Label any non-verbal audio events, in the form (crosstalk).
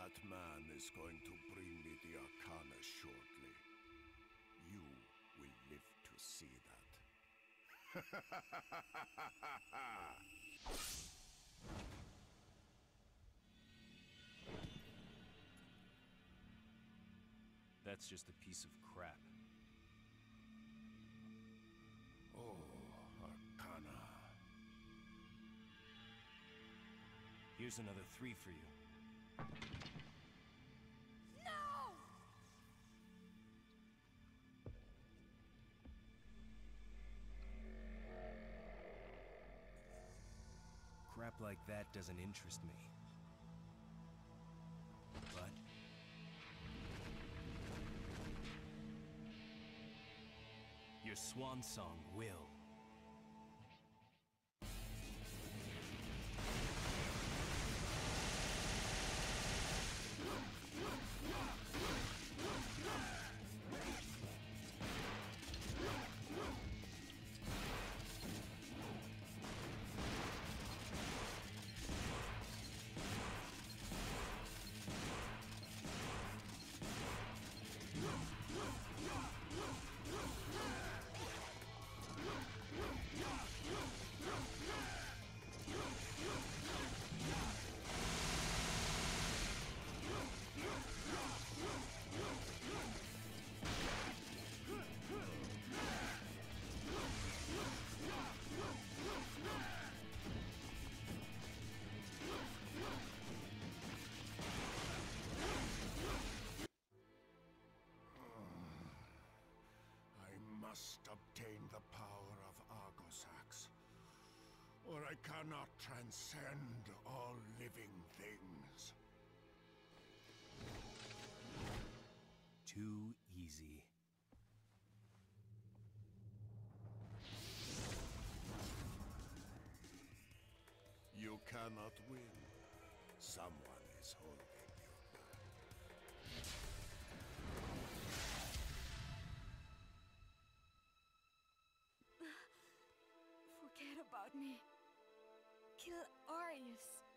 That man is going to bring me the Arcana shortly. You will live to see that. (laughs) That's just a piece of crap. Oh, Arcana. Here's another three for you. Like that doesn't interest me. But... Your swan song will. Must obtain the power of Argosax, or I cannot transcend all living things. Too easy. You cannot win. Someone is holding about me. Kill Arius.